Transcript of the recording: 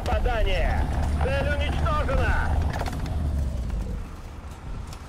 Попадание. Цель уничтожена.